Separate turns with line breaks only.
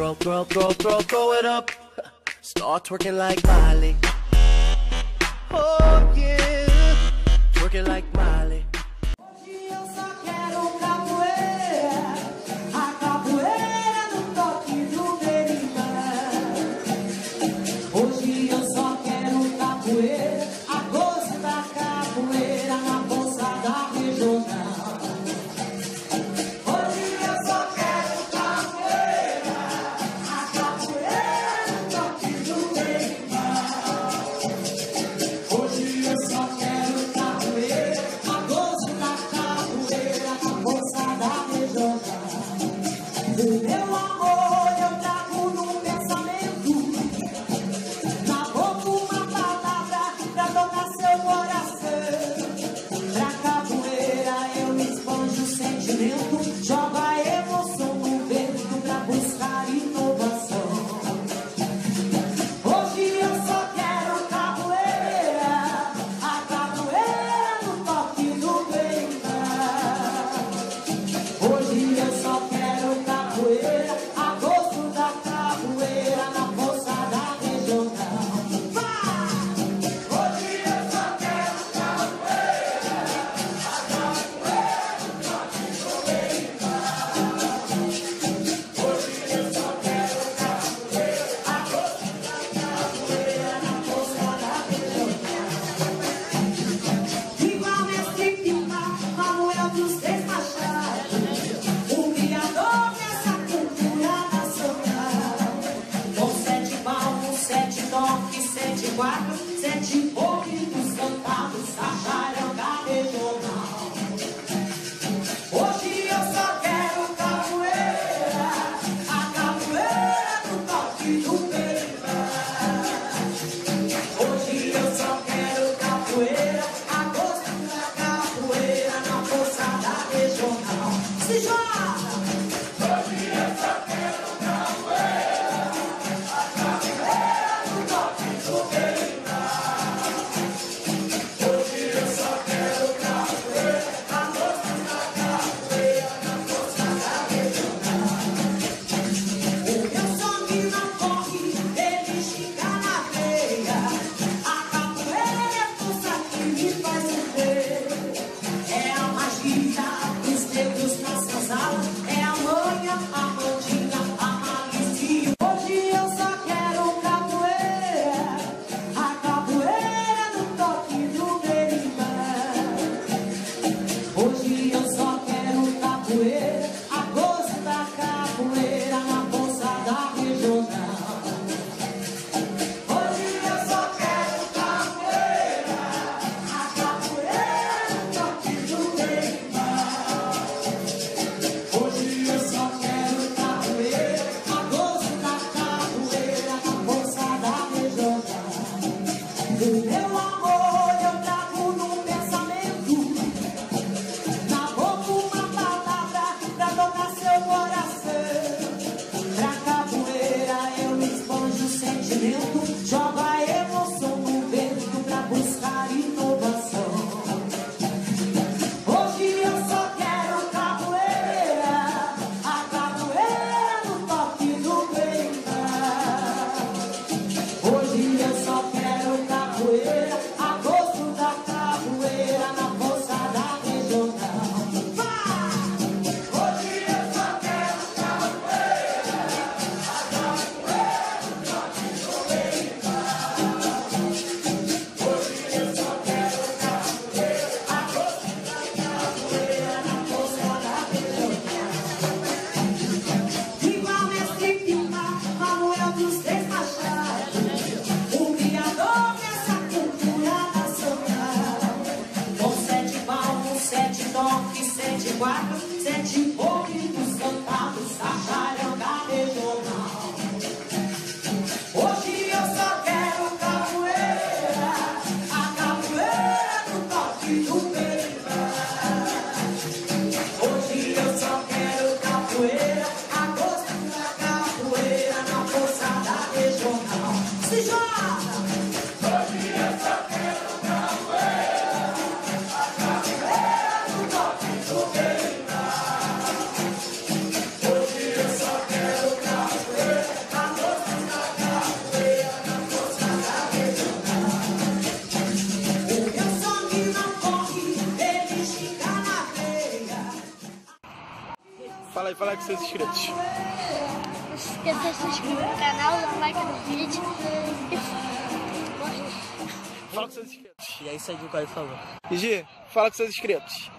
Throw, throw, throw, throw, throw it up. Start twerking like Miley. Oh yeah, twerking like Miley.
Ooh. Guarda
aí, fala com seus inscritos.
Não se esqueça de se inscrever no canal, dar um like no vídeo.
Fala com seus inscritos.
E é isso aí que o Caio falou.
Gigi, fala com seus inscritos.